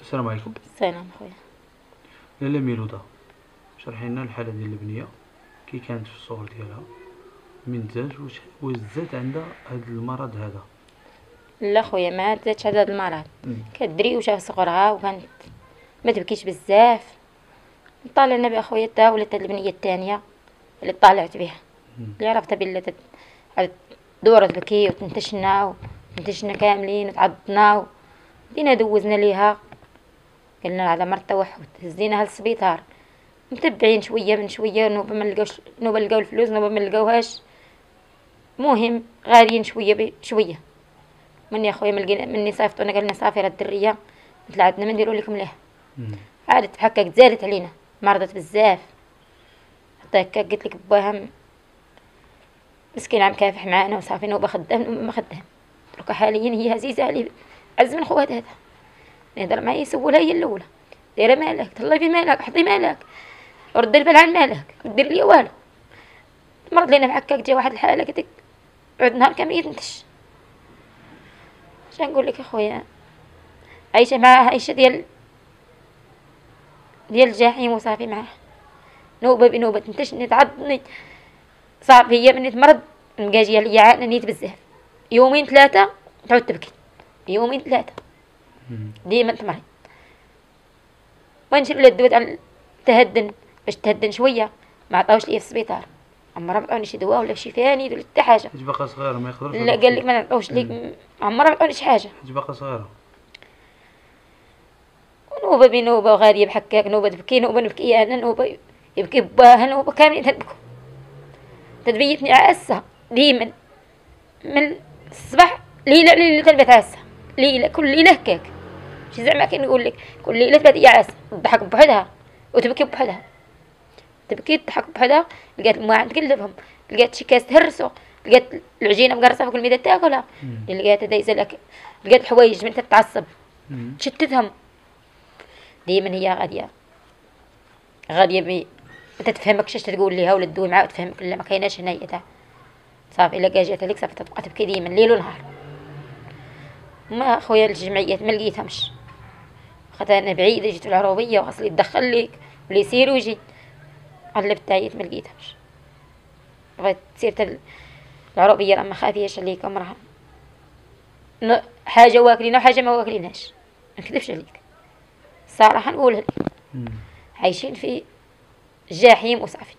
السلام عليكم. السلام خويا. لاله ميلودا. شرحي لنا الحالة ديال البنية. كي كانت في الصغر ديالها من زاد واش واش زاد عندها هذا المرض هذا. لا خويا ما زادش هذا المرض. مم. كدري وشاف صغرها وكانت ما تبكيش بزاف. طالع لنا بها خويا تا ولات البنية الثانية اللي طالعت بها. اللي عرفتها عاد دورة تبكي وتنتشنا وتنتشنا كاملين وتعضنا بدينا دوزنا ليها. قلنا على مرض توحد هزيناها للسبيطار. متبعين شوية من شوية نوبة ما نلقاوش نوبة نلقاو الفلوس نوبة ما نلقاوهاش مهم غاديين شوية بشويه من يا خويا من لقينا مني صيفطونا قالنا صافي راه الدرية. مثل عندنا ما نديرو لكم ليه. عادت هكاك زادت علينا. مرضت بزاف. حتى هكاك قلت لك باها مسكين عم كافح معانا وصافي نوبة خدام ما خدام. دركا حاليا هي عزيزة علي عز من خوات هذا نهضر معايا يسولها هي الأولى. دايره مالك تهلاي في مالك حطي مالك. رد البال عن مالك ما دير لي والو. مرض لينا هكاك جا واحد الحالة لك عود نهار كامل يتنتش شنقول لك أخويا؟ عايشة معاها عيشه ديال ديال الجحيم وصافي معاه. نوبة بنوبة تنتشني تعضني صعب هي مني تمرض مقاجية ليا عانى نيت بزاف. يومين ثلاثة تعود تبكي. يومين ثلاثة. مم. ديما تمرض. ونشرب لها الدواء تاع تهدن. باش تهدن شوية ما عطاوش ليا في السبيطار. عمرها ما عطاوني شي دواء ولا شي فاني ولا حتى حاجة. حيت باقا صغيرة ما يقدرش لا قال لك ما نعطوش ليك عمرها ما عطاونيش حاجة. حيت باقا صغيرة. نوبة بنوبة وغادية بحكاك نوبة تبكي نوبة نبكي أنا نوبة يبكي باها نوبة كاملين تنبكوا. تتبيتني عاسة ديما. من الصباح ليلة ليلة تلبت عاسة ليلة كل ليلة هكاك. شي زعما كي لك كل ليلة تبات هي عاسة تضحك بوحدها وتبكي بوحدها. تبكي تضحك بوحدها لقات الماعن تقلبهم لقات شي كاس تهرسو لقات العجينة مقرصة في كل ميدان تاكلها. مم. اللي لقاتها دايزة لك لقات الحوايج من تتعصب. تشتتهم ديما هي غادية. غادية بي ما تتفهمكش اش تقول ليها ولا تدوي معاها وتفهمك لا ما كايناش هنايا. تاع صافي إلا جات عليك صافي تبقى تبكي ديما ليل ونهار. ما خويا الجمعيات ما لقيتهمش. خاطر أنا بعيدة جيت العروبية وخاص لي يدخل ليك ولا يسير ويجي. قلبت عيط ما لقيتهمش بغيت تسير تل... العروبية راه ما خافياش عليكم راه. ن- حاجة واكلينها وحاجة ما واكلينهاش. ما نكذبش عليك. الصراحه نقولها. لك. عايشين في جحيم وصافي.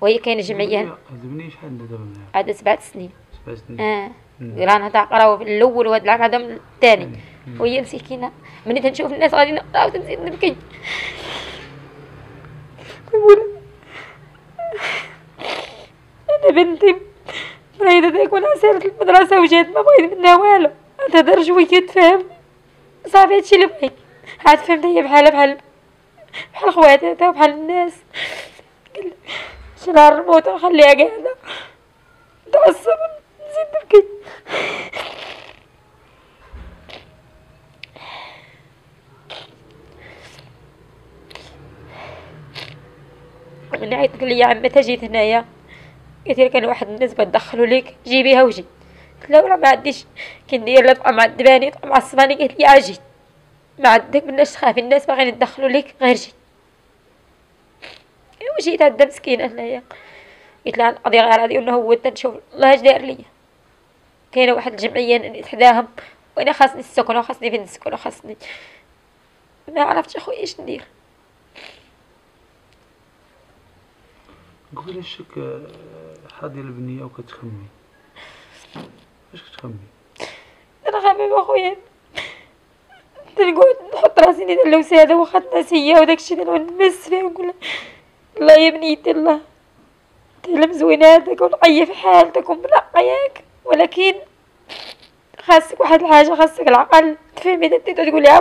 وهي كاينة جمعية. البنيه شحال دابا عاد سبعة سنين. سبع سنين. آه. مم. رانا تاع قراو في الأول وهاد العام هذا من الثاني. وهي مسكينة. ملي تنشوف الناس غادي نقراو تنزيد نبكي. نقول أنا بنتي مريضة تكون سيرت المدرسة وجات ما بغيت منها والو. تهدر شوية تفهم صافي هادشي اللي بغيت. عاد فهمت هي بحالها بحال بحال خواتاتها وبحال الناس. قال شرا الريموت نخليها قاعدة. تعصب نزيد نبكي عيطت لي يا عمتها جيت هنايا؟ قلت لها كان واحد الناس بتدخلوا ليك جيبيها وجي. قلت لها ولا ما عنديش. كندير لا طعم معذباني طعم عصباني قالت لي عجي ما عندك مناش تخافي الناس باغيين يدخلوا ليك غير جي. وجيت عندها مسكينة هنايا. قلت لها القضية غير هذه وأنه هو تنشوف الله اش داير ليا كاينة واحد الجمعية تحداهم وأنا خاصني السكن وخاصني فين نسكن وخاصني. ما عرفتش أخويا اش ندير. قولي شك حاضر البنيه وكتخمي اش كتخمي أنا خمم اخويا تنقعد نحط راسي ندير له وسادة واخا الناس هي وداك الشيء نقعد نمس فيه ونقول لها الله يا بنيتي الله تعلم زويناتك ونعيف حالتك ومنقى ياك ولكن خاصك واحد الحاجة خاصك العقل تفهمي انت تقولي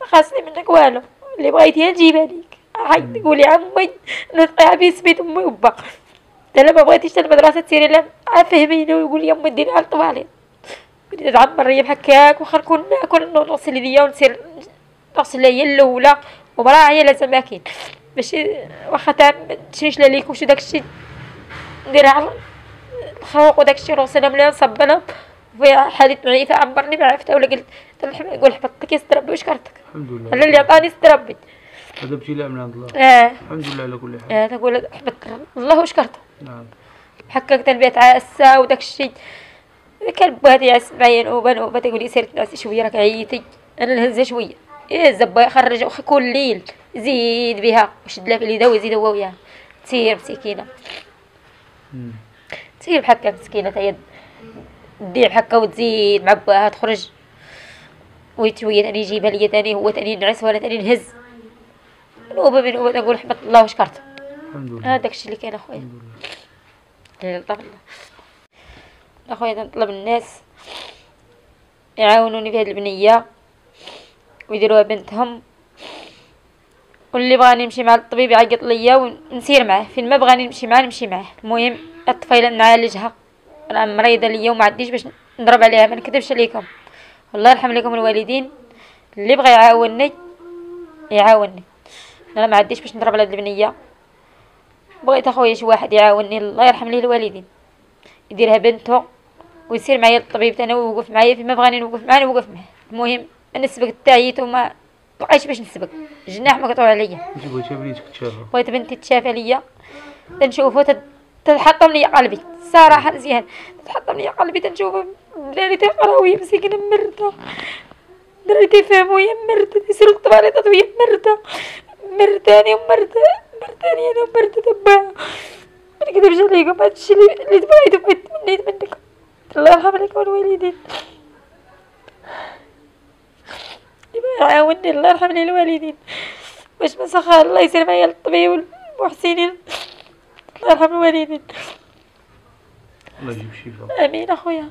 ما خاصني منك والو اللي بغيتيها نجيبها ليك عيط تقول يا عمي نطيع بي سميت امي وبا أنا ما بغيتيش المدرسة تسيري لا فهميني ويقول لي امي ديري على الطواليت بديت نعمر ريا بحكاك واخا نكون ناكل نغسل يديا ونسير نغسل هي الاولى ومراعيه لازم ماكين باش واخا تاع متشريش لا ليك وشو داكشي نديرها على الخروق وداكشي نغسلها مليح نصبنها في حالة ضعيفة عبرني ما عرفتها ولا قلت نقول يا ستربي واش كرتك الحمد لله أنا اللي عطاني ستربي هذا ابتلاء من عند الله. آه الحمد لله على كل حال. آه تقول حفظتك الله واش كرتك نعم. حكاك تنبيت عاسة وداك الشيء. كان بوها يعس معايا نوبة نوبة تقول لي سير تنعسي شوية راك عييتي. أنا نهزها شوية. إيه الزبا واخا كل ليل. زيد بها. وشد لها في اليدا ويزيد هو وياها. تسير مسكينة. تسير بحكا مسكينة هي تدير بحكا وتزيد مع باها تخرج ويتويا تاني يجيبها ليا تاني هو تاني ينعس وأنا تاني نهز نوبة بنوبة نقول حمد الله لله. هذاك الشيء اللي كاين أخويا. لله لطف الله اخويا تنطلب الناس يعاونوني في هذه البنية ويديروها بنتهم. واللي بغاني نمشي مع الطبيب يعيط ليا ونسير معاه. فين ما بغاني نمشي معاه نمشي معاه. المهم الطفيله نعالجها راه مريضة ليا وما عنديش باش نضرب عليها. ما نكذبش عليكم. الله يرحم لكم الوالدين. اللي بغى يعاونني يعاونني. أنا ما عنديش باش نضرب على هاد البنية. بغيت أخويا شي واحد يعاونني الله يرحم ليه الوالدين. يديرها بنته ويصير معايا الطبيب أنا ويوقف معايا فيما بغاني نوقف معاه نوقف معاه. المهم أنا سبقت تعييت وما بقيتش باش نسبق. جناح عليا. بغيتي بنيتك تشافى بغيت بنتي تشافى ليا تنشوفو تت- تتحطم لي قلبي. صراحة مزيان. تتحطم لي قلبي تنشوفو. دراري تيقراو وهي مسكينة مرتة. دراري تيفهمو وهي مرتة. تيسيرو الطواليطات وهي مرتاني ومرتة مرتاني أنا ومرتة تباها ما نكذبش عليكم هادشي اللي اللي تبغيتو بغيت تمنيت منكم الله يرحم عليكم الوالدين يبغى يعاونني الله يرحم لي الوالدين. باش ما سخر الله يسير معايا للطبيب والمحسنين. الله يرحم الوالدين. الله يجيب الشفاء آمين أخويا.